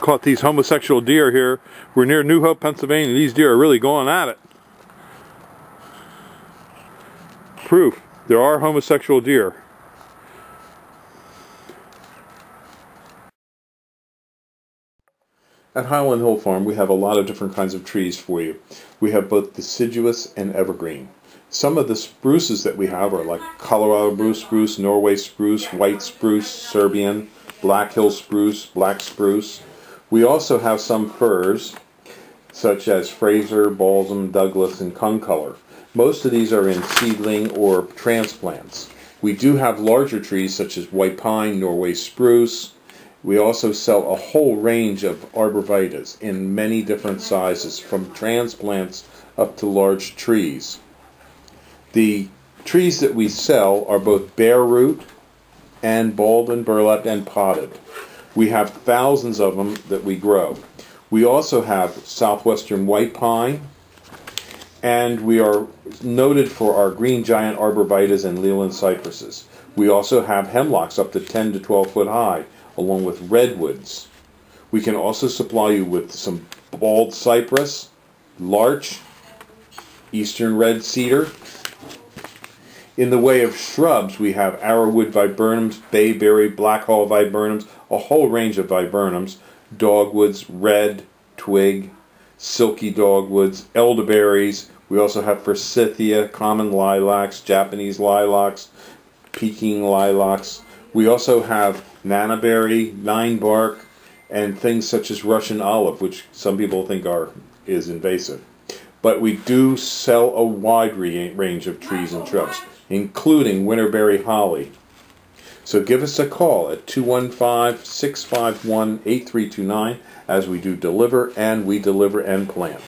Caught these homosexual deer here. We're near New Hope, Pennsylvania. These deer are really going at it. Proof. There are homosexual deer. At Highland Hill Farm, we have a lot of different kinds of trees for you. We have both deciduous and evergreen. Some of the spruces that we have are like Colorado blue spruce, Norway spruce, white spruce, Serbian, Black Hill spruce, black spruce. We also have some firs, such as Fraser, balsam, Douglas, and concolor. Most of these are in seedling or transplants. We do have larger trees such as white pine, Norway spruce. We also sell a whole range of arborvitaes in many different sizes, from transplants up to large trees. The trees that we sell are both bare root and balled and burlapped and potted. We have thousands of them that we grow. We also have southwestern white pine, and we are noted for our green giant arborvitaes and Leyland cypresses. We also have hemlocks up to 10 to 12 foot high, along with redwoods. We can also supply you with some bald cypress, larch, eastern red cedar, in the way of shrubs, we have arrowwood viburnums, bayberry, blackhaw viburnums, a whole range of viburnums, dogwoods, red, twig, silky dogwoods, elderberries. We also have forsythia, common lilacs, Japanese lilacs, Peking lilacs. We also have nannyberry, nine bark, and things such as Russian olive, which some people think are is invasive. But we do sell a wide range of trees and shrubs including winterberry holly. So give us a call at 215 651 8329 as we do deliver and we deliver and plant.